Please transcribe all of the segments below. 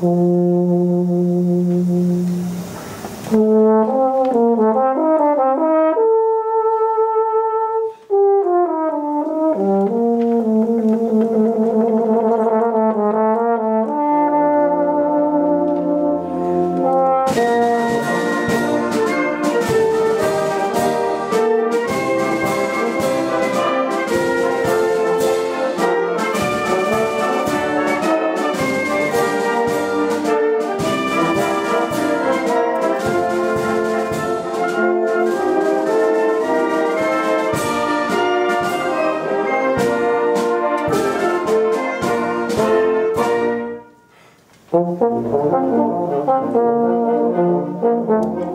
오.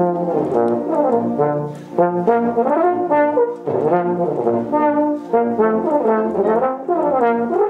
Thank you.